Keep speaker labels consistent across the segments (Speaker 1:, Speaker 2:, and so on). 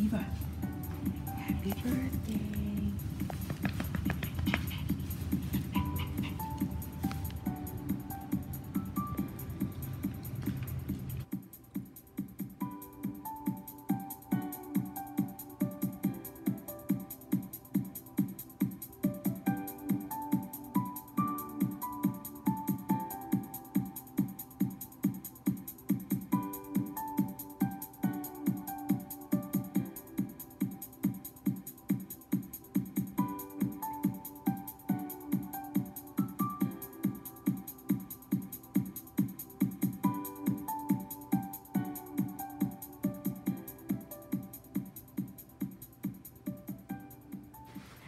Speaker 1: Viva. Happy birthday.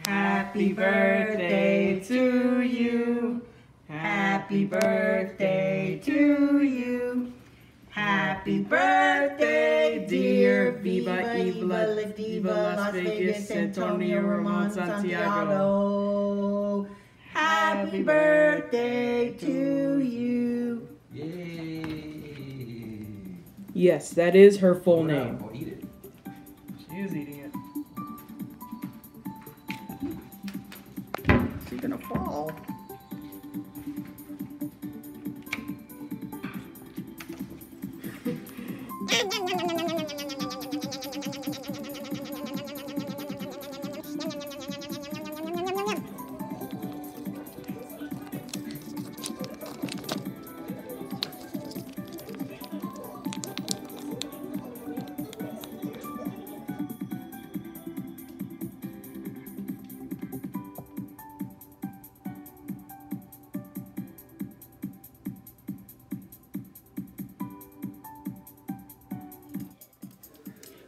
Speaker 1: Happy birthday to you. Happy birthday to you. Happy birthday, dear Viva Viva Viva Las Vegas Antonio Ramon Santiago. Happy birthday to you.
Speaker 2: Yay!
Speaker 1: Yes, that is her full
Speaker 2: Go down,
Speaker 1: name. Gonna fall.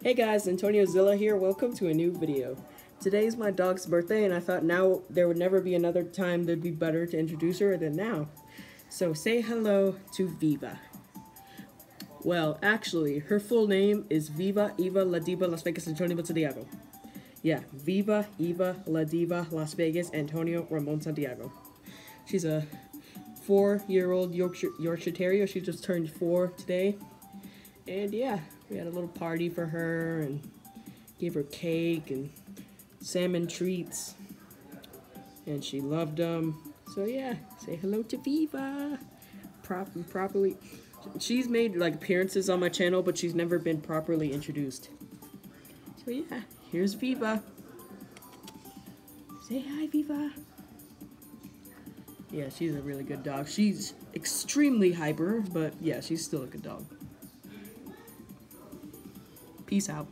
Speaker 1: Hey guys, Antoniozilla here. Welcome to a new video. Today is my dog's birthday, and I thought now there would never be another time that'd be better to introduce her than now. So say hello to Viva. Well, actually, her full name is Viva Eva La Diva Las Vegas Antonio Santiago. Yeah, Viva Eva La Diva Las Vegas Antonio Ramon Santiago. She's a four-year-old Yorkshire, Yorkshire Terrier. She just turned four today. And yeah, we had a little party for her and gave her cake and salmon treats. And she loved them. So yeah, say hello to Viva. Prop properly. She's made like appearances on my channel, but she's never been properly introduced. So yeah, here's Viva. Say hi, Viva. Yeah, she's a really good dog. She's extremely hyper, but yeah, she's still a good dog. Peace out.